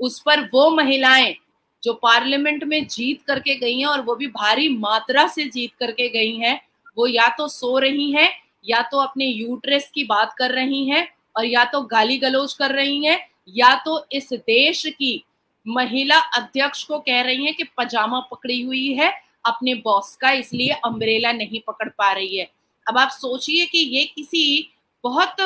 उस पर वो महिलाएँ जो पार्लियामेंट में जीत करके गई हैं और वो भी भारी मात्रा से जीत करके गई हैं, वो या तो सो रही हैं, या तो अपने यूट्रेस की बात कर रही हैं और या तो गाली गलोच कर रही हैं, या तो इस देश की महिला अध्यक्ष को कह रही हैं कि पजामा पकड़ी हुई है, अपने बॉस का इसलिए अम्ब्रेला नहीं पकड़ पा रही है। अब आप सोचिए कि ये किसी बहुत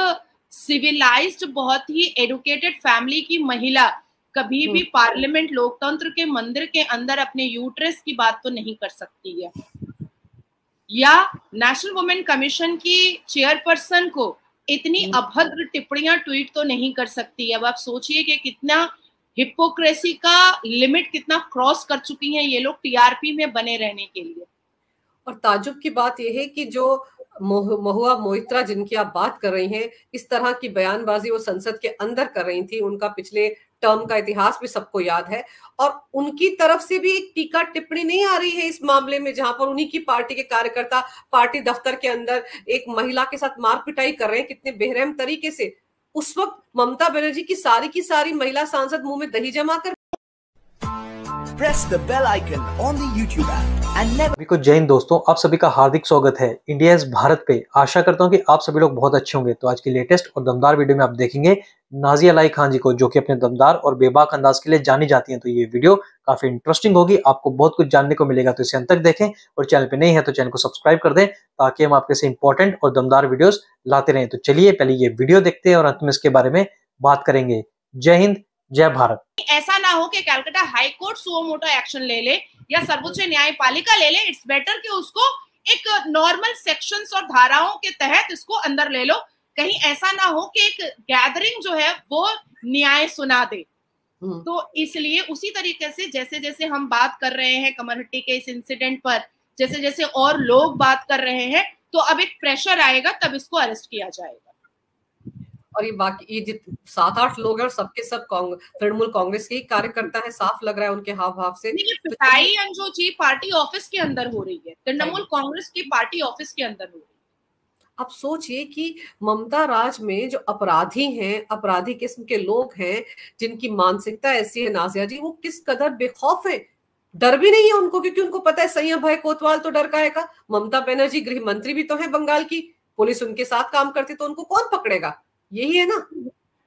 सिविलाइज्ड बहुत ही एडुकेटेड फैमिली की महिला कभी भी पार्लियामेंट हम्म। लोकतंत्र के मंदिर के अंदर अपने यूट्रेस की बात तो नहीं कर सकती है या नेशनल वुमेन कमीशन की चेयरपर्सन को इतनी हम्म। अभद्र टिप्पणियाँ ट्वीट तो नहीं कर सकती अब आप सोचिए कि कितना हिपोक्रेसी का लिमिट कितना क्रॉस कर चुकी हैं ये लोग टीआरपी में बने रहने के लिए और ताजुब की बात यह है कि जो महुआ मोहित्रा जिनकी आप बात कर रही हैं इस तरह की बयानबाजी वो संसद के अंदर कर रही थी उनका पिछले टर्म का इतिहास भी सबको याद है। और उनकी तरफ़ से भी एक टीका टिप्पणी नहीं आ रही है इस मामले में जहाँ पर उन्हीं की पार्टी के कार्यकर्ता पार्टी दफ्तर के अंदर एक महिला के साथ मार पिटाई कर रहे हैं कितने बेरहम तरीके से। उस वक्त ममता बनर्जी की सारी की सारी महिला सांसद मुँह में दही जमा कर press the bell icon on the YouTube and never सभी को जय हिंद दोस्तों आप सभी का हार्दिक स्वागत है इंडिया इज़ भारत पे। आशा करता हूँ कि आप सभी लोग बहुत अच्छे होंगे। तो आज की लेटेस्ट और दमदार वीडियो में आप देखेंगे नाजिया लाई खान जी को, जो कि अपने दमदार और बेबाक अंदाज के लिए जानी जाती हैं तो ये वीडियो काफ़ी इंटरेस्टिंग होगी। आपको बहुत कुछ जानने को मिलेगा तो इसे अंत तक देखें। और चैनल पे नहीं है तो चैनल को सब्सक्राइब कर दें, ताकि हम आपके से इंपॉर्टेंट और दमदार वीडियोस लाते रहें। तो चलिए, पहले ये वीडियो देखते हैं और अंत में इसके बारे में बात करेंगे। जय हिंद, जय भारत। ऐसा ना हो कि Calcutta high court suo motu action ले ले या सर्वोच्च न्यायपालिका ले ले इट्स बेटर कि उसको एक नॉर्मल सेक्शंस और धाराओं के तहत इसको अंदर ले लो। कहीं ऐसा ना हो कि एक गैदरिंग जो है वो न्याय सुना दे। हम्म। तो इसलिए उसी तरीके से जैसे जैसे हम बात कर रहे हैं कमरहट्टी के इस इंसिडेंट पर जैसे जैसे और लोग बात कर रहे हैं तो अब एक प्रेशर आएगा तब इसको अरेस्ट किया जाएगा। और ये बाकी ये जित सात आठ लोग हैं और सबके सब तृणमूल कांग्रेस के ही कार्यकर्ता है साफ़ लग रहा है उनके हाव भाव से पिटाई अंजू जी पार्टी ऑफ़िस के अंदर हो रही है तृणमूल कांग्रेस की पार्टी ऑफ़िस के अंदर हो रही है। अब सोचिए कि ममता राज में जो अपराधी हैं, अपराधी किस्म के लोग हैं, जिनकी मानसिकता ऐसी है नाजिया जी, वो किस कदर बेखौफ है? डर भी नहीं है उनको, क्योंकि उनको पता है सही भय कोतवाल तो डर का का। ममता बनर्जी गृह मंत्री भी तो है बंगाल की, पुलिस उनके साथ काम करती तो उनको कौन पकड़ेगा? यही है ना।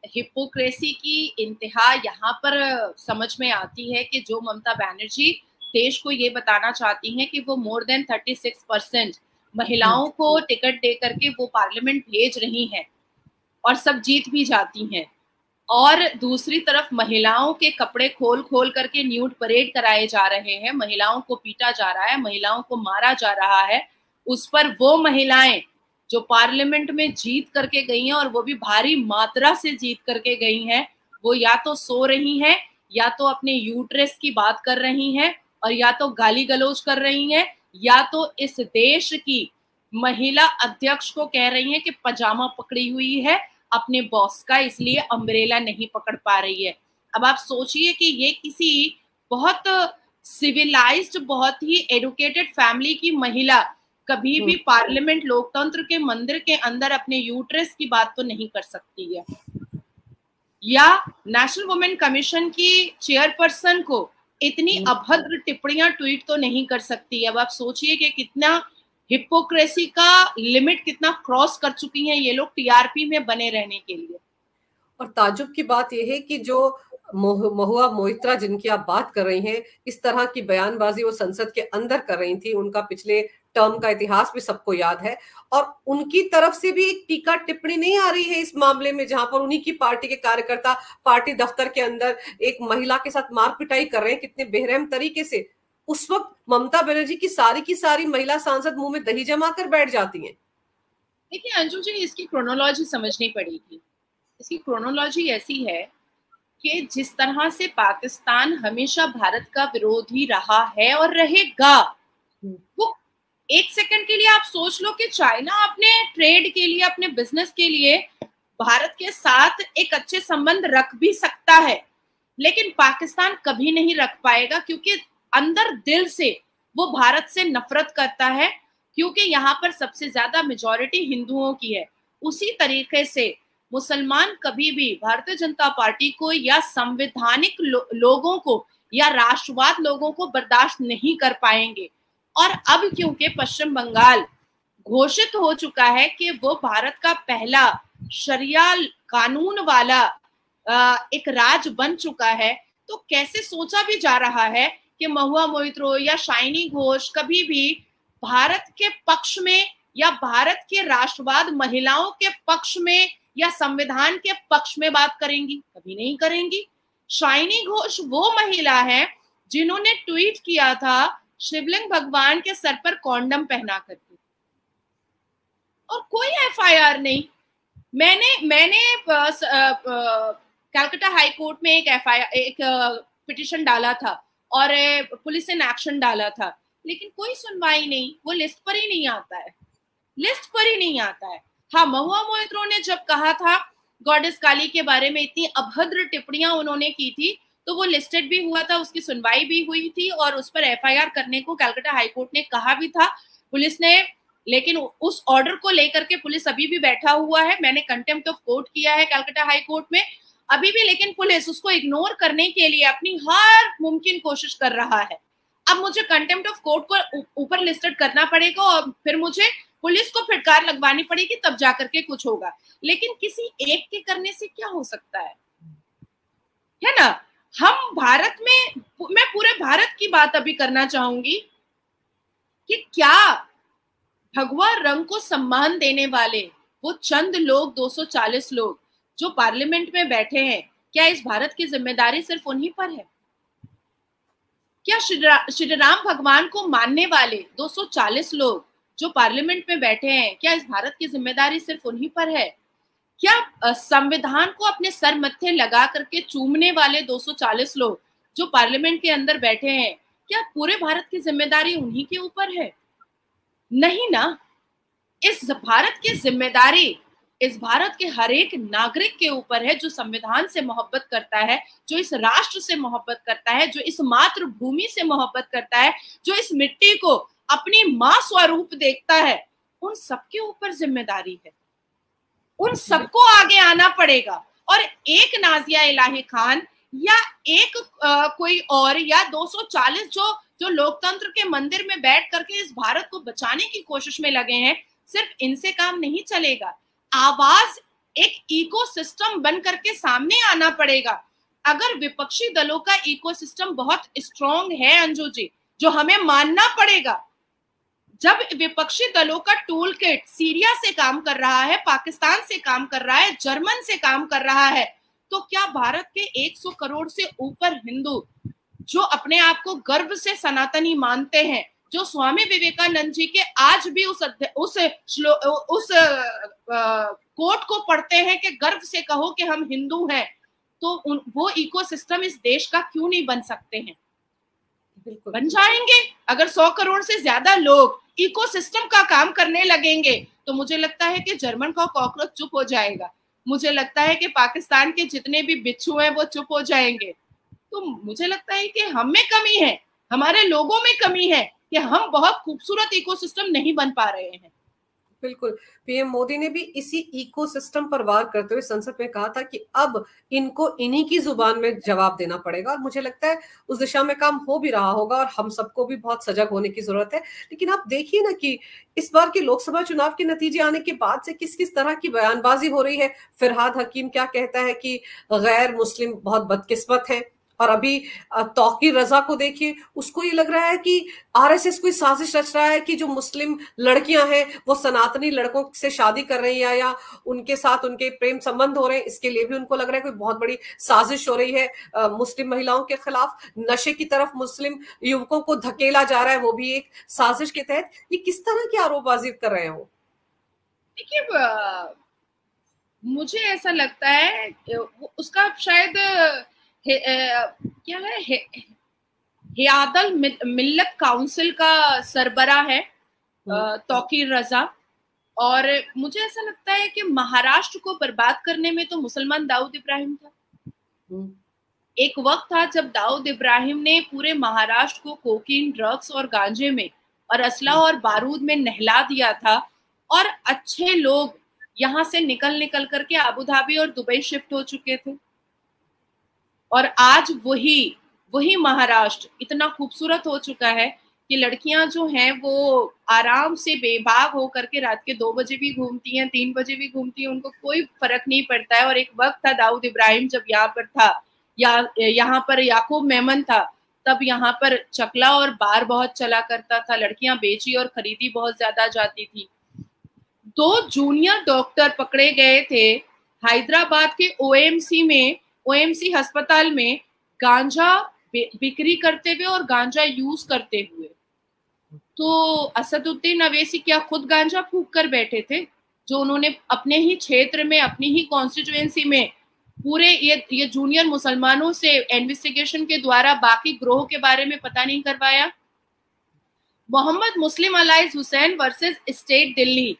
हिपोक्रेसी की इंतहा यहाँ पर समझ में आती है कि जो ममता बनर्जी देश को ये बताना चाहती हैं कि वो more than thirty six percent महिलाओं को टिकट दे करके वो पार्लियामेंट भेज रही हैं और सब जीत भी जाती हैं। और दूसरी तरफ़ महिलाओं के कपड़े खोल खोल करके न्यूड परेड कराए जा रहे हैं। महिलाओं को पीटा जा रहा है महिलाओं को मारा जा रहा है। उस पर वो महिलाएँ जो पार्लियामेंट में जीत करके गई हैं और वो भी भारी मात्रा से जीत करके गई हैं वो या तो सो रही हैं या तो अपने यूट्रेस की बात कर रही हैं और या तो गाली गलोच कर रही हैं या तो इस देश की महिला अध्यक्ष को कह रही है कि पजामा पकड़ी हुई है अपने बॉस का इसलिए अम्ब्रेला नहीं पकड़ पा रही है अब आप सोचिए कि ये किसी बहुत सिविलाइज्ड बहुत ही एडुकेटेड फैमिली की महिला कभी भी पार्लियामेंट हम्म। लोकतंत्र के मंदिर के अंदर अपने यूट्रेस की बात तो नहीं कर सकती है या नेशनल वुमेन कमीशन की चेयरपर्सन को इतनी हम्म। अभद्र टिप्पणियाँ ट्वीट तो नहीं कर सकती अब आप सोचिए कि कितना हिपोक्रेसी का लिमिट कितना क्रॉस कर चुकी हैं ये लोग टीआरपी में बने रहने के लिए और ताजुब की बात यह है कि जो महुआ मोहित्रा जिनकी आप बात कर रही हैं इस तरह की बयानबाजी वो संसद के अंदर कर रही थी उनका पिछले टर्म का इतिहास भी सबको याद है। और उनकी तरफ़ से भी एक टीका टिप्पणी नहीं आ रही है इस मामले में, जहाँ पर उन्हीं की पार्टी के कार्यकर्ता पार्टी दफ्तर के अंदर एक महिला के साथ मार पिटाई कर रहे हैं कितने बेरहम तरीके से। उस वक्त ममता बनर्जी की सारी की सारी महिला सांसद मुँह में दही जमा कर बैठ जाती हैं। देखिए, अंजू जी, इसकी क्रोनोलॉजी समझनी पड़ेगी इसकी क्रोनोलॉजी ऐसी है कि जिस तरह से पाकिस्तान हमेशा भारत का विरोधी रहा है और रहेगा एक सेकंड के लिए आप सोच लो कि चाइना अपने ट्रेड के लिए अपने बिज़नेस के लिए भारत के साथ एक अच्छे संबंध रख भी सकता है लेकिन पाकिस्तान कभी नहीं रख पाएगा क्योंकि अंदर दिल से वो भारत से नफरत करता है क्योंकि यहाँ पर सबसे ज़्यादा मेजोरिटी हिंदुओं की है। उसी तरीके से मुसलमान कभी भी भारतीय जनता पार्टी को या संवैधानिक लो, लोगों को या राष्ट्रवाद लोगों को बर्दाश्त नहीं कर पाएँगे। और अब क्योंकि पश्चिम बंगाल घोषित हो चुका है कि वो भारत का पहला शरिया कानून वाला एक राज बन चुका है तो कैसे सोचा भी जा रहा है कि महुआ मोहित्रो या शाइनी घोष कभी भी भारत के पक्ष में या भारत के राष्ट्रवाद महिलाओं के पक्ष में या संविधान के पक्ष में बात करेंगी? कभी नहीं करेंगी। शाइनी घोष वो महिला है जिन्होंने ट्वीट किया था शिवलिंग भगवान के सर पर कॉन्डम पहना करके और कोई एफआईआर नहीं। मैंने मैंने कलकत्ता हाई कोर्ट में एक एफ़ एक पिटिशन डाला था और पुलिस ने एक्शन डाला था। लेकिन कोई सुनवाई नहीं। वो लिस्ट पर ही नहीं आता है। लिस्ट पर ही नहीं आता है। हाँ महुआ मोहित्रो ने जब कहा था गॉडेस काली के बारे में इतनी अभद्र टिप्पणियाँ उन्होंने की थी तो वो लिस्टेड भी हुआ था, उसकी सुनवाई भी हुई थी और उस पर एफआईआर करने को कलकत्ता हाईकोर्ट ने कहा भी था। पुलिस ने, लेकिन उस ऑर्डर को लेकर के पुलिस अभी भी बैठा हुआ है। मैंने कंटेम्प्ट ऑफ़ कोर्ट किया है कलकत्ता हाई कोर्ट में। अभी भी लेकिन पुलिस उसको इग्नोर करने के लिए अपनी हर मुमकिन कोशिश कर रहा है। अब मुझे कंटेम्प्ट ऑफ़ कोर्ट को ऊपर लिस्टेड करना पड़ेगा और फिर मुझे पुलिस को फिटकार लगवानी पड़ेगी, तब जाकर के कुछ होगा। लेकिन किसी एक के करने से क्या हो सकता है? है ना? हम भारत में, मैं पूरे भारत की बात अभी करना चाहूँगी कि क्या भगवा रंग को सम्मान देने वाले वो चंद लोग 240 लोग, जो पार्लियामेंट में बैठे हैं, क्या इस भारत की ज़िम्मेदारी सिर्फ़ उन्हीं पर है? क्या श्री राम भगवान को मानने वाले 240 लोग जो पार्लियामेंट में बैठे हैं, क्या इस भारत की ज़िम्मेदारी सिर्फ़ उन्हीं पर है? क्या संविधान को अपने सर मत्थे लगा करके चूमने वाले 240 लोग जो पार्लियामेंट के अंदर बैठे हैं, क्या पूरे भारत की ज़िम्मेदारी उन्हीं के ऊपर है? नहीं ना। इस भारत की ज़िम्मेदारी इस भारत के हर एक नागरिक के ऊपर है जो संविधान से मोहब्बत करता है, जो इस राष्ट्र से मोहब्बत करता है, जो इस मातृभूमि से मोहब्बत करता है, जो इस मिट्टी को अपनी माँ स्वरूप देखता है, उन सबके ऊपर ज़िम्मेदारी है। उन सबको आगे आना पड़ेगा। और एक नाजिया इलाही खान या एक आ, कोई और या 240 जो जो लोकतंत्र के मंदिर में बैठ करके इस भारत को बचाने की कोशिश में लगे हैं सिर्फ़ इनसे काम नहीं चलेगा। आवाज़ एक इकोसिस्टम बन करके सामने आना पड़ेगा। अगर विपक्षी दलों का इकोसिस्टम बहुत स्ट्रॉन्ग है अंजू जी जो हमें मानना पड़ेगा जब विपक्षी दलों का टूल किट सीरिया से काम कर रहा है पाकिस्तान से काम कर रहा है जर्मन से काम कर रहा है तो क्या भारत के 100 करोड़ से ऊपर हिंदू जो अपने आप को गर्व से सनातनी मानते हैं जो स्वामी विवेकानंद जी के आज भी उस उस श्लो उस कोट को पढ़ते हैं कि गर्व से कहो कि हम हिंदू हैं तो उन, वो इकोसिस्टम इस देश का क्यों नहीं बन सकते हैं? बन जाएँगे अगर सौ करोड़ से ज़्यादा लोग इकोसिस्टम का काम करने लगेंगे तो मुझे लगता है कि जर्मन का कॉकरोच चुप हो जाएगा। मुझे लगता है कि पाकिस्तान के जितने भी बिच्छू हैं, वो चुप हो जाएँगे। तो मुझे लगता है कि हम में कमी है, हमारे लोगों में कमी है कि हम बहुत खूबसूरत इकोसिस्टम नहीं बन पा रहे हैं। बिल्कुल। पीएम मोदी ने भी इसी इकोसिस्टम पर वार करते हुए संसद में कहा था कि अब इनको इन्हीं की ज़ुबान में जवाब देना पड़ेगा और मुझे लगता है उस दिशा में काम हो भी रहा होगा और हम सबको भी बहुत सजग होने की ज़रूरत है। लेकिन आप देखिए ना कि इस बार के लोकसभा चुनाव के नतीजे आने के बाद से किस किस तरह की बयानबाजी हो रही है। फिरहाद हकीम क्या कहता है कि गैर मुस्लिम बहुत बदकिस्मत है। और अभी तोकी रजा को देखिए, उसको ये लग रहा है कि आरएसएस कोई साजिश रच रहा है कि जो मुस्लिम लड़कियाँ हैं, वो सनातनी लड़कों से शादी कर रही हैं या उनके साथ उनके प्रेम संबंध हो रहे हैं, इसके लिए भी उनको लग रहा है कोई बहुत बड़ी साजिश हो रही है मुस्लिम महिलाओं के खिलाफ। नशे की तरफ़ मुस्लिम युवकों को धकेला जा रहा है, वो भी एक साजिश के तहत। ये किस तरह की आरोपबाजी कर रहे हो? देखिए मुझे ऐसा लगता है उसका शायद क्या है हियादल मिल्लत काउंसिल का सरबरा है हम्म। तोकीर रजा और मुझे ऐसा लगता है कि महाराष्ट्र को बर्बाद करने में तो मुसलमान दाऊद इब्राहिम था हम्म। एक वक्त था जब दाऊद इब्राहिम ने पूरे महाराष्ट्र को कोकीन ड्रग्स और गांजे में और असला हम्म। और बारूद में नहला दिया था और अच्छे लोग यहाँ से निकल निकल करके अबू धाबी और दुबई शिफ्ट हो चुके थे और आज वही वही महाराष्ट्र इतना खूबसूरत हो चुका है कि लड़कियाँ जो हैं वो आराम से बेबाक हो करके रात के दो बजे भी घूमती हैं, तीन बजे भी घूमती हैं, उनको कोई फ़र्क नहीं पड़ता है। और एक वक्त था दाऊद इब्राहिम जब यहाँ पर था, या, यहाँ पर याकूब मेमन था, तब यहाँ पर चकला और बार बहुत चला करता था। लड़कियाँ बेची और खरीदी बहुत ज़्यादा जाती थी। दो जूनियर डॉक्टर पकड़े गए थे, हैदराबाद के ओएमसी में ओएमसी अस्पताल में गांजा बिक्री करते हुए और गांजा यूज़ करते हुए। तो असदुद्दीन अवेसी क्या खुद गांजा फूक कर बैठे थे? जो उन्होंने अपने ही क्षेत्र में, अपनी ही कॉन्स्टिट्युएंसी में पूरे ये ये जूनियर मुसलमानों से इन्वेस्टिगेशन के द्वारा बाकी ग्रोह के बारे में पता नहीं करवाया? Mohammad Muslim alias Hussain versus state Delhi.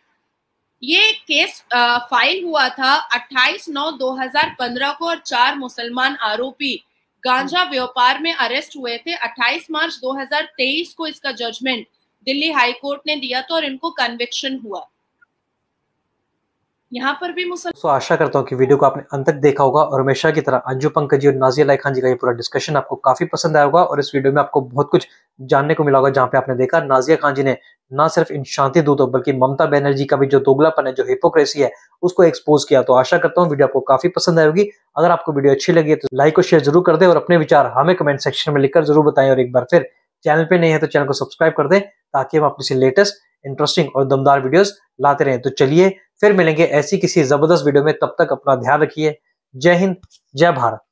ये केस फ़ाइल हुआ था 28 नौ 2015 को और चार मुसलमान आरोपी गांजा व्यापार में अरेस्ट हुए थे। 28 मार्च 2023 को इसका जजमेंट दिल्ली हाई कोर्ट ने दिया था और इनको कन्विक्शन हुआ। यहाँ पर भी मुसलमान तो आशा करता हूँ कि वीडियो को आपने अंत तक देखा होगा और हमेशा की तरह अंजू पंकज और नाजिया लाई खान जी का ये पूरा डिस्कशन आपको काफ़ी पसंद आया होगा और इस वीडियो में आपको बहुत कुछ जानने को मिला होगा जहाँ पे आपने देखा नाजिया खान जी ने ना सिर्फ़ इन शांति दूतों बल्कि ममता बनर्जी का भी जो दोगलापन है, जो हिपोक्रेसी है, उसको एक्सपोज किया। तो आशा करता हूँ वीडियो आपको काफ़ी पसंद आएगी अगर आपको वीडियो अच्छी लगी तो लाइक और शेयर ज़रूर कर दे और अपने विचार हमें कमेंट सेक्शन में लिखकर ज़रूर बताएँ और एक बार फिर चैनल पे नहीं है तो चैनल को सब्सक्राइब कर दें ताकि हम अपनी लेटेस्ट इंटरेस्टिंग और दमदार वीडियोस लाते रहें। तो चलिए फिर मिलेंगे ऐसी किसी ज़बरदस्त वीडियो में। तब तक अपना ध्यान रखिए। जय हिंद, जय भारत।